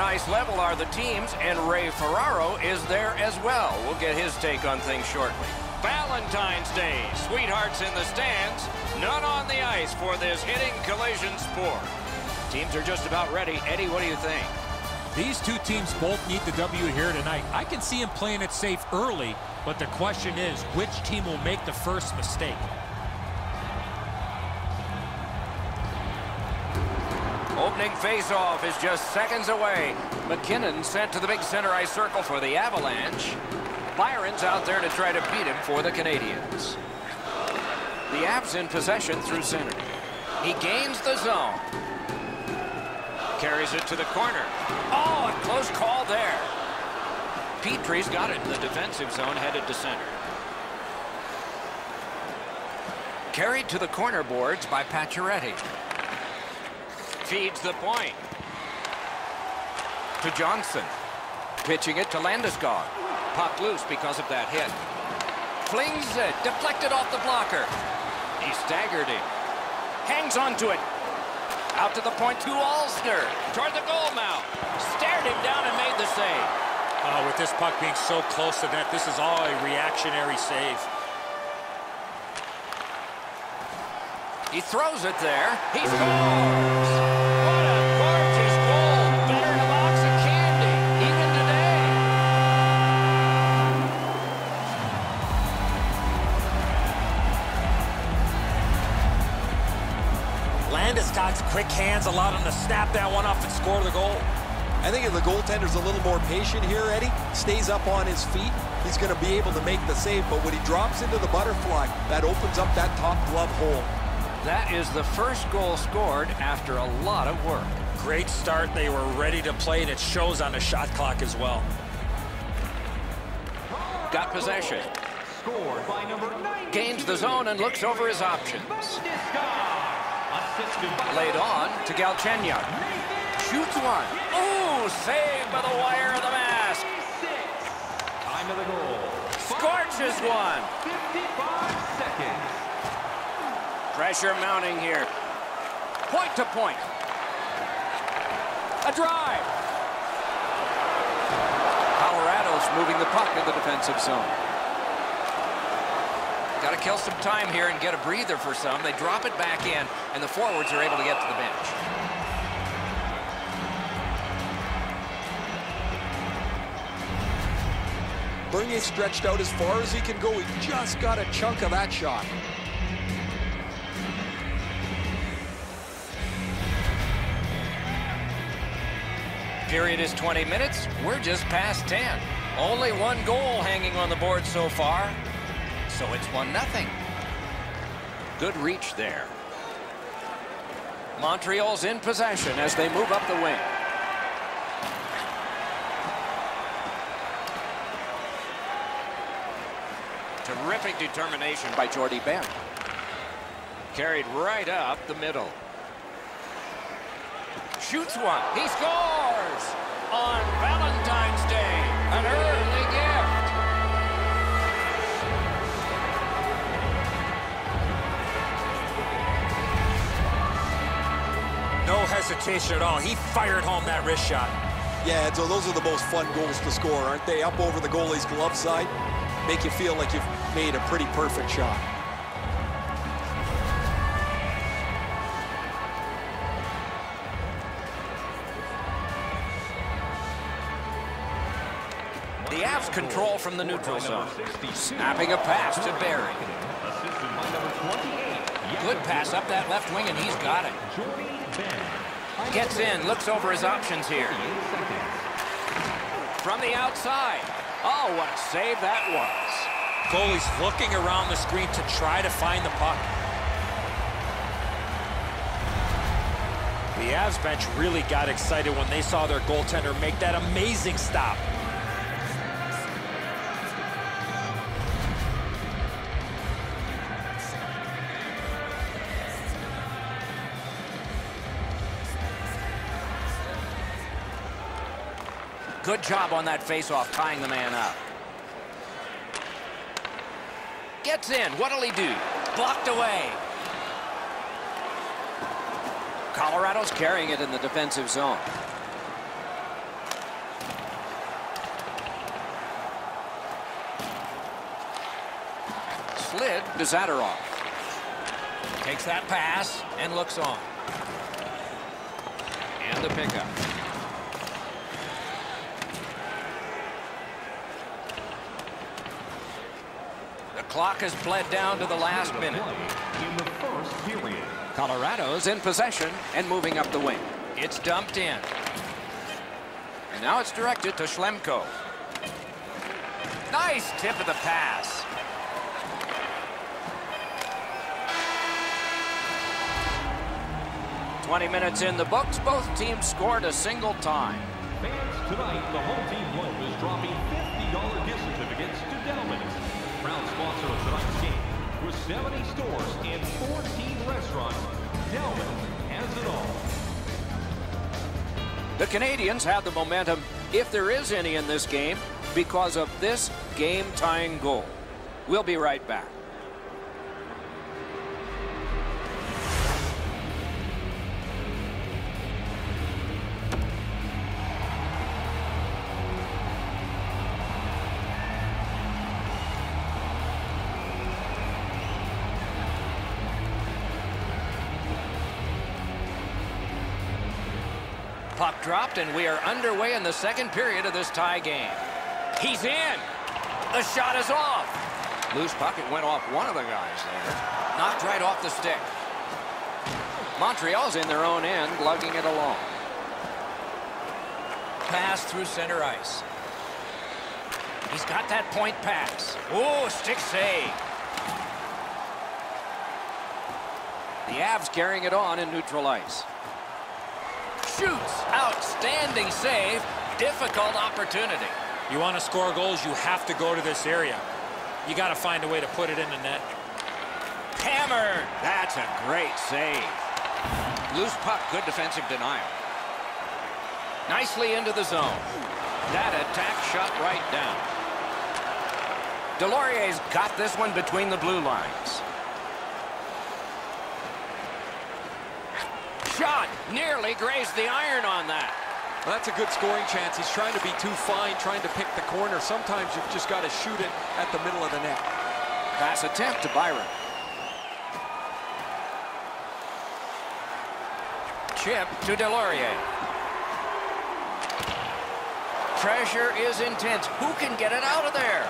At ice level are the teams, and Ray Ferraro is there as well. We'll get his take on things shortly. Valentine's Day. Sweethearts in the stands, none on the ice for this hitting collision sport. Teams are just about ready. Eddie, what do you think? These two teams both need the W here tonight. I can see them playing it safe early, but the question is, which team will make the first mistake? Opening faceoff is just seconds away. MacKinnon sent to the big center ice circle for the Avalanche. Byron's out there to try to beat him for the Canadiens. The Avs in possession through center. He gains the zone. Carries it to the corner. Oh, a close call there. Petry's got it in the defensive zone, headed to center. Carried to the corner boards by Pacioretty. Feeds the point. To Johnson. Pitching it to Landeskog. Puck loose because of that hit. Flings it. Deflected off the blocker. He staggered him. Hangs onto it. Out to the point to Alzner. Toward the goal mouth. Stared him down and made the save. Uh, with this puck being so close to net, this is all a reactionary save. He throws it there. He scores! Quick hands allowed him to snap that one off and score the goal. I think if the goaltender's a little more patient here, Eddie, stays up on his feet, he's going to be able to make the save. But when he drops into the butterfly, that opens up that top glove hole. That is the first goal scored after a lot of work. Great start. They were ready to play, and it shows on the shot clock as well. Got possession. Scored by number Gains the zone and looks over his options. Laid on to Galchenyuk. Shoots one. Ooh, saved by the wire of the mask. Time of the goal. Scorches one. 55 seconds. Pressure mounting here. Point to point. A drive. Colorado's moving the puck in the defensive zone. Got to kill some time here and get a breather for some. They drop it back in, and the forwards are able to get to the bench. Bernier stretched out as far as he can go. He just got a chunk of that shot. Period is 20 minutes. We're just past 10. Only one goal hanging on the board so far. So it's 1 nothing. Good reach there. Montreal's in possession as they move up the wing. Terrific determination by Jordie Benn. Carried right up the middle. Shoots one. He scores on Valentine's Day. An early No hesitation at all. He fired home that wrist shot. Yeah, so those are the most fun goals to score, aren't they? Up over the goalie's glove side. Make you feel like you've made a pretty perfect shot. The Avs control from the neutral zone. Snapping a pass to Barrie. Assisted by number 28. Good pass up that left wing, and he's got it. Gets in, looks over his options here. From the outside. Oh, what a save that was. Goalie's looking around the screen to try to find the puck. The Avs bench really got excited when they saw their goaltender make that amazing stop. Good job on that faceoff, tying the man up. Gets in. What'll he do? Blocked away. Colorado's carrying it in the defensive zone. Slid to Zadorov. Takes that pass and looks on. And the pickup. Clock has bled down to the last minute. In the first period. Colorado's in possession and moving up the wing. It's dumped in. And now it's directed to Schlemko. Nice tip of the pass. Twenty minutes in the books. Both teams scored a single time. Fans, tonight, the home team home is dropping $50 gift certificates to Delman's. Proud sponsor of tonight's game. With 70 stores and 14 restaurants, Delman has it all. The Canadiens have the momentum, if there is any in this game, because of this game-tying goal. We'll be right back. Dropped, and we are underway in the second period of this tie game. He's in. The shot is off. Loose puck. Went off one of the guys there. Knocked right off the stick. Montreal's in their own end, lugging it along. Pass through center ice. He's got that point pass. Oh, stick save. The Avs carrying it on in neutral ice. Shoots. Outstanding save. Difficult opportunity. You want to score goals, you have to go to this area. You got to find a way to put it in the net. Hammer. That's a great save. Loose puck. Good defensive denial. Nicely into the zone. That attack shot right down. Deslauriers' got this one between the blue lines. Shot nearly grazed the iron on that. Well, that's a good scoring chance. He's trying to be too fine, trying to pick the corner. Sometimes you've just got to shoot it at the middle of the net. Pass attempt to Byron. Chip to Deslauriers. Pressure is intense. Who can get it out of there?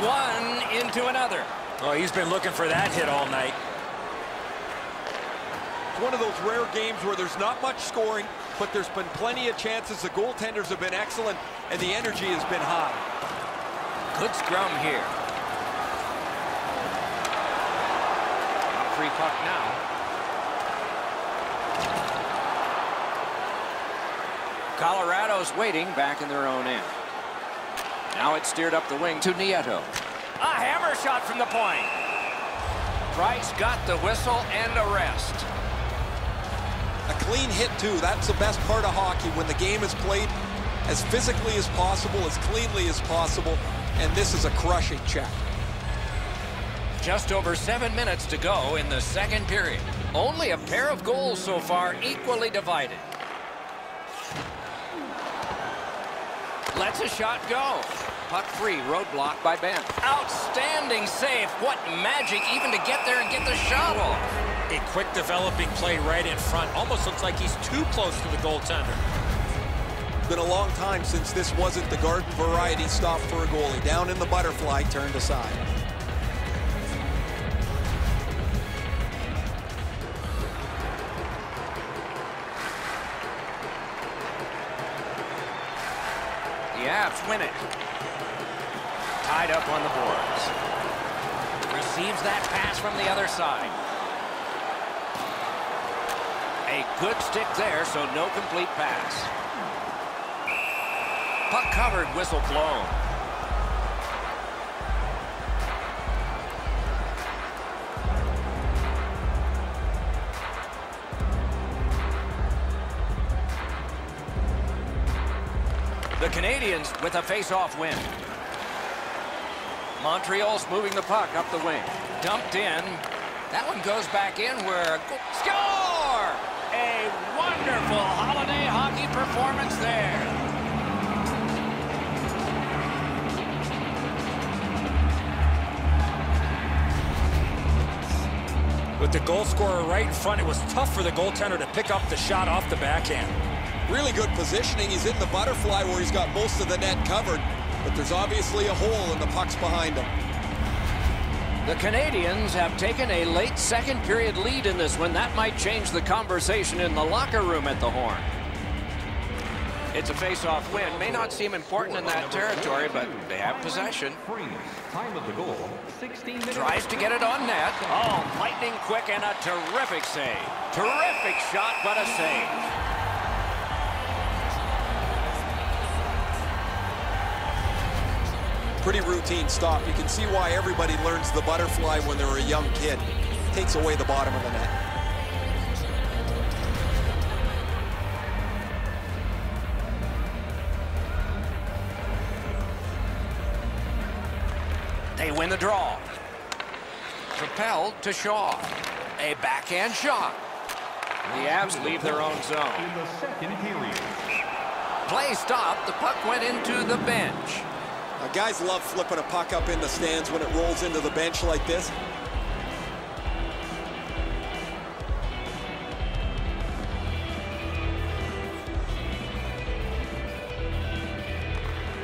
One into another. Oh, he's been looking for that hit all night. It's one of those rare games where there's not much scoring, but there's been plenty of chances. The goaltenders have been excellent, and the energy has been high. Good scrum here. Free puck now. Colorado's waiting back in their own end. Now it's steered up the wing to Nieto. A hammer shot from the point. Price got the whistle and a rest. A clean hit, too. That's the best part of hockey when the game is played as physically as possible, as cleanly as possible, and this is a crushing check. Just over seven minutes to go in the second period. Only a pair of goals so far, equally divided. Let's a shot go. Puck free, roadblock by Benn. Outstanding save. What magic even to get there and get the shot off. A quick developing play right in front. Almost looks like he's too close to the goaltender. It's been a long time since this wasn't the garden variety stop for a goalie. Down in the butterfly, turned aside. The Avs win it. Tied up on the boards. Receives that pass from the other side. A good stick there, so no complete pass. Puck covered, whistle blown. The Canadiens with a face-off win. Montreal's moving the puck up the wing. Dumped in. That one goes back in where... Score! a wonderful holiday hockey performance there. With the goal scorer right in front, it was tough for the goaltender to pick up the shot off the backhand. Really good positioning. He's in the butterfly where he's got most of the net covered, but there's obviously a hole in the pucks behind him. The Canadiens have taken a late second period lead in this one. That might change the conversation in the locker room at the horn. It's a face-off win. May not seem important in that territory, but they have possession. Time of the goal, 16 minutes. Tries to get it on net. Oh, lightning quick and a terrific save. Terrific shot, but a save. Pretty routine stop. You can see why everybody learns the butterfly when they're a young kid. Takes away the bottom of the net. They win the draw. Propelled to Shaw. A backhand shot. The Avs leave their own zone. In the second period. Play stopped. The puck went into the bench. Guys love flipping a puck up in the stands when it rolls into the bench like this.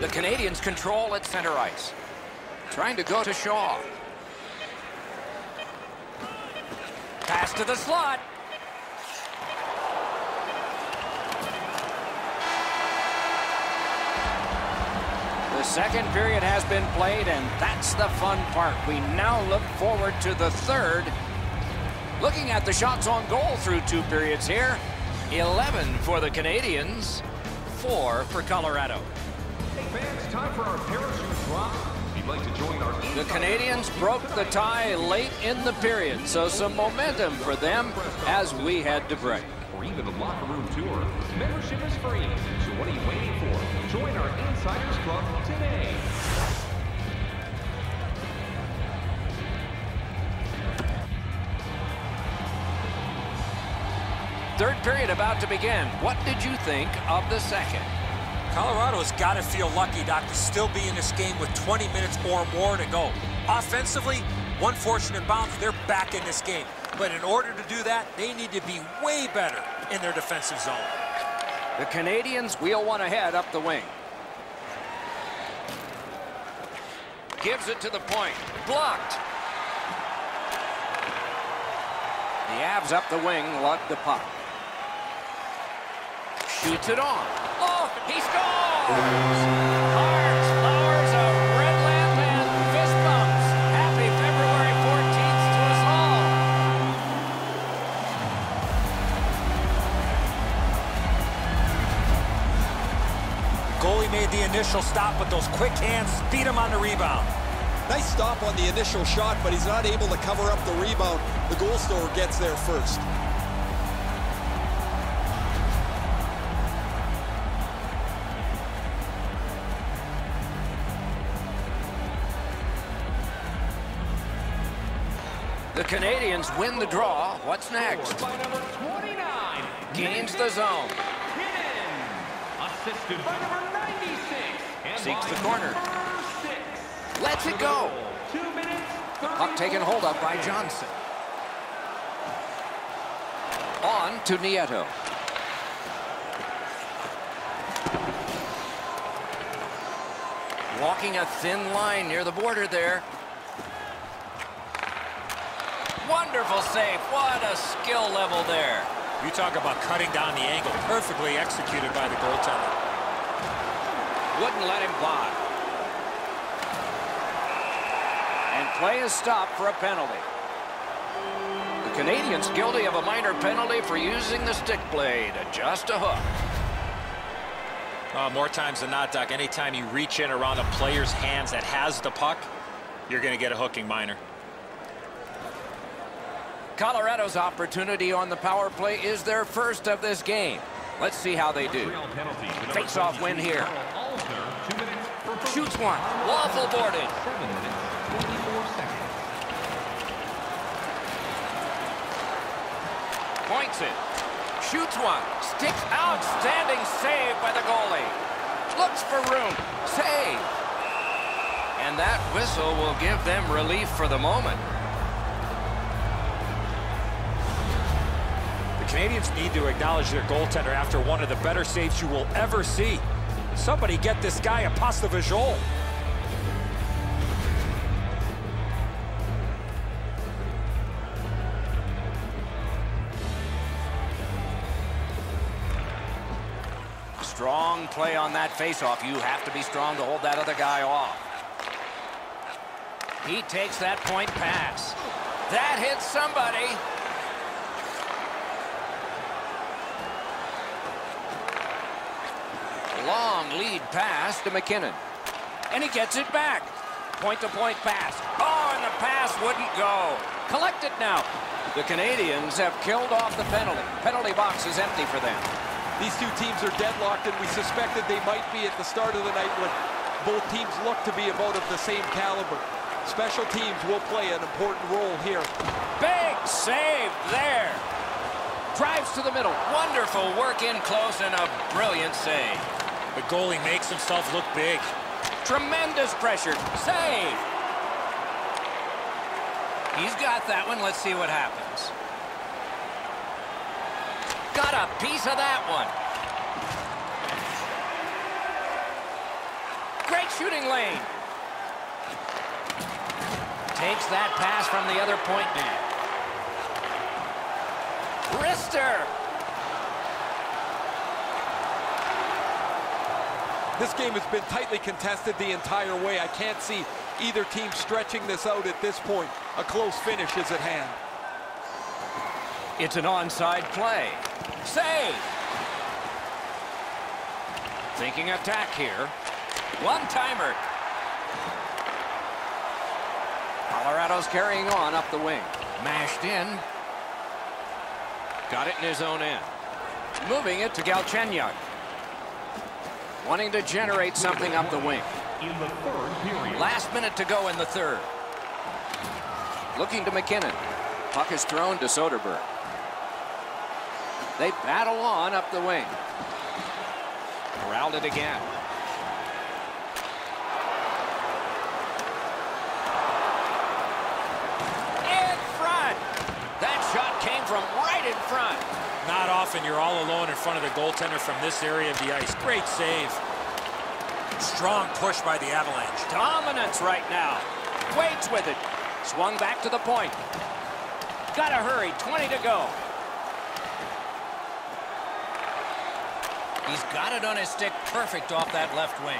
The Canadiens control at center ice. Trying to go to Shaw. Pass to the slot. The second period has been played, and that's the fun part. We now look forward to the third. Looking at the shots on goal through two periods here. 11 for the Canadiens, 4 for Colorado. Hey fans, time for our parachute drop. Like to join our The Canadiens broke the tie late in the period, so some momentum for them as we head to break. or even a locker room tour, membership is free. So what are you waiting for? Join our Insiders Club today. Third period about to begin. What did you think of the second? Colorado's got to feel lucky, Doc, to still be in this game with 20 minutes or more to go. Offensively, one fortunate bounce, they're back in this game. But in order to do that, they need to be way better in their defensive zone. The Canadiens wheel one ahead up the wing. Gives it to the point. Blocked. The Avs up the wing lug the puck. Shoots it on. Oh, he scores! Made the initial stop, but those quick hands speed him on the rebound. Nice stop on the initial shot, but he's not able to cover up the rebound. The goal scorer gets there first. The Canadiens win the draw. What's next? By number 29, Gains the zone. MacKinnon. Assisted by number 96. And Seeks the corner. number six. Lets it go. Two minutes, Puck taken hold of by Johnson. On to Nieto. Walking a thin line near the border there. Wonderful save. What a skill level there. You talk about cutting down the angle. Perfectly executed by the goaltender. Wouldn't let him by. And play is stopped for a penalty. The Canadiens guilty of a minor penalty for using the stick blade. Just a hook. Uh, more times than not, Doc, anytime you reach in around a player's hands that has the puck, you're going to get a hooking minor. Colorado's opportunity on the power play is their first of this game. Let's see how they do. Face-off win here. Karl Alzner. Two minutes for first. Shoots one. Waffle boarded. Seven minutes, 24 seconds. Points it. Shoots one. Sticks. Outstanding save by the goalie. Looks for room. Save. And that whistle will give them relief for the moment. Canadiens need to acknowledge their goaltender after one of the better saves you will ever see. Somebody get this guy a pass de visual. Strong play on that faceoff. You have to be strong to hold that other guy off. He takes that point pass. That hits somebody. Long lead pass to MacKinnon. And he gets it back. Point-to-point -point pass. Oh, and the pass wouldn't go. Collect it now. The Canadiens have killed off the penalty. Penalty box is empty for them. These two teams are deadlocked, and we suspected they might be at the start of the night when both teams look to be about of the same caliber. Special teams will play an important role here. Big save there. Drives to the middle. Wonderful work in close and a brilliant save. The goalie makes himself look big. Tremendous pressure. Save. He's got that one. Let's see what happens. Got a piece of that one. Great shooting lane. Takes that pass from the other point man. Rister. This game has been tightly contested the entire way. I can't see either team stretching this out at this point. A close finish is at hand. It's an onside play. Save! Thinking attack here. One-timer. Colorado's carrying on up the wing. Mashed in. Got it in his own end. Moving it to Galchenyuk. Wanting to generate something up the wing. In the third period. Last minute to go in the third. Looking to MacKinnon. Puck is thrown to Soderberg. They battle on up the wing. Corralled it again. In front. That shot came from right in front. Not often you're all alone in front of the goaltender from this area of the ice. Great save. Strong push by the Avalanche. Dominance right now. Waits with it. Swung back to the point. Gotta hurry. 20 to go. He's got it on his stick perfect off that left wing.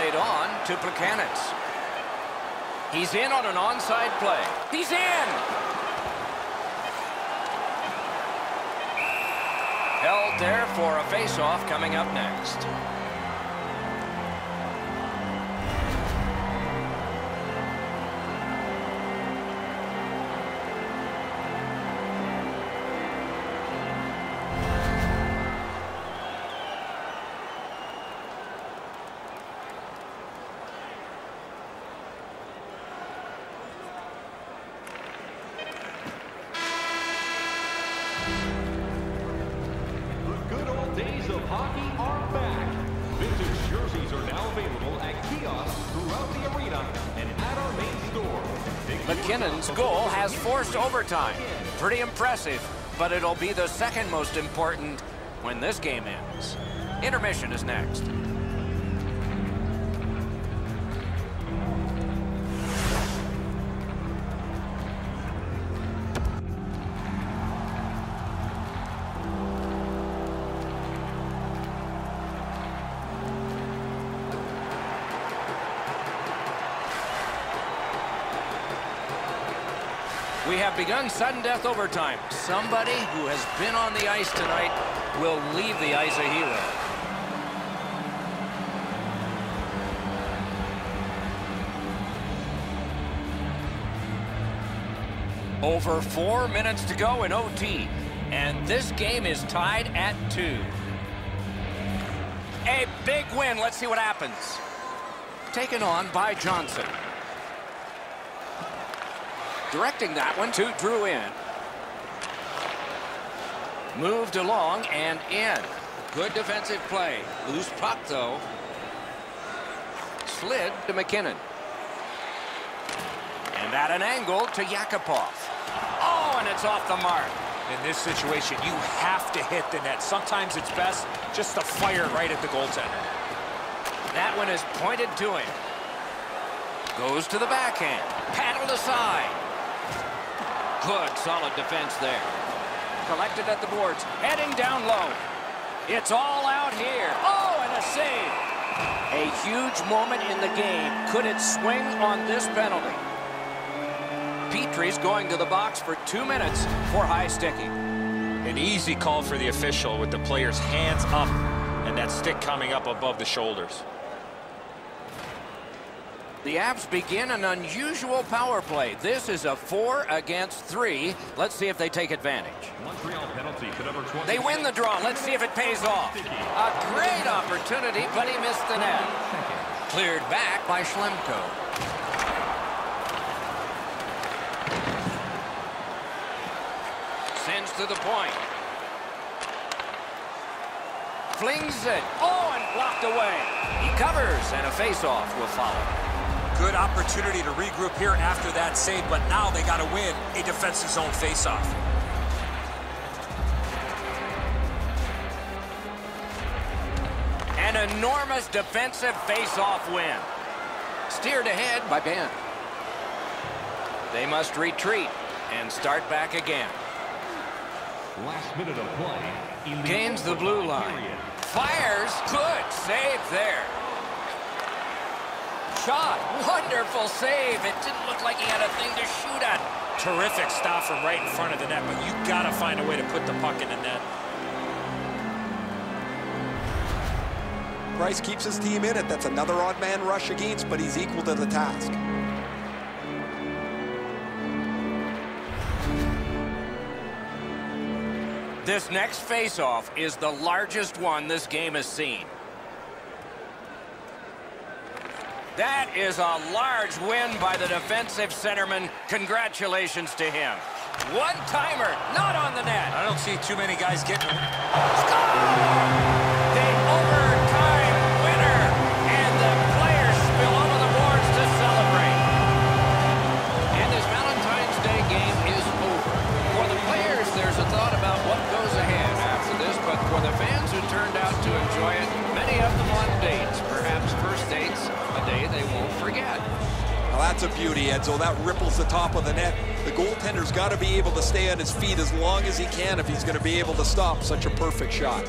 Laid on to Plekanec. He's in on an onside play. He's in! Held there for a face-off coming up next. Throughout the arena and at our main store. MacKinnon's goal has forced overtime. Pretty impressive, but it'll be the second most important when this game ends. Intermission is next. We have begun sudden death overtime. Somebody who has been on the ice tonight will leave the ice a hero. Over four minutes to go in OT, and this game is tied at two. A big win. Let's see what happens. Taken on by Johnson. Directing that one to Drouin. Moved along and in. Good defensive play. Loose puck, though. Slid to MacKinnon. And at an angle to Yakupov. Oh, and it's off the mark. In this situation, you have to hit the net. Sometimes it's best just to fire right at the goaltender. That one is pointed to him. Goes to the backhand. Paddled aside. Good, solid defense there. Collected at the boards. Heading down low. It's all out here. Oh, and a save. A huge moment in the game. Could it swing on this penalty? Petry's going to the box for two minutes for high sticking. An easy call for the official with the player's hands up and that stick coming up above the shoulders. The Avs begin an unusual power play. This is a four against three. Let's see if they take advantage. Montreal penalty to number 20. They win the draw. Let's see if it pays off. A great opportunity, but he missed the net. Cleared back by Schlemko. Sends to the point. Flings it. Oh, and blocked away. He covers, and a face-off will follow. Good opportunity to regroup here after that save, but now they got to win a defensive zone faceoff. An enormous defensive face-off win. Steered ahead by Benn. They must retreat and start back again. Last minute of play. Gains the blue line. Fires. Good save there. Shot. Wonderful save. It didn't look like he had a thing to shoot at. Terrific stop from right in front of the net, but you got to find a way to put the puck in the net. Price keeps his team in it. That's another odd man rush against, but he's equal to the task. This next face-off is the largest one this game has seen. That is a large win by the defensive centerman. Congratulations to him. One-timer, not on the net. I don't see too many guys getting The That's a beauty, Edzo. That ripples the top of the net. The goaltender's got to be able to stay on his feet as long as he can if he's going to be able to stop such a perfect shot.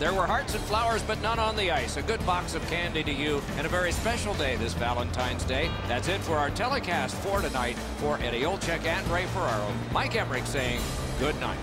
There were hearts and flowers, but none on the ice. A good box of candy to you, and a very special day this Valentine's Day. That's it for our telecast for tonight. For Eddie Olczyk and Ray Ferraro, Mike Emrick saying good night.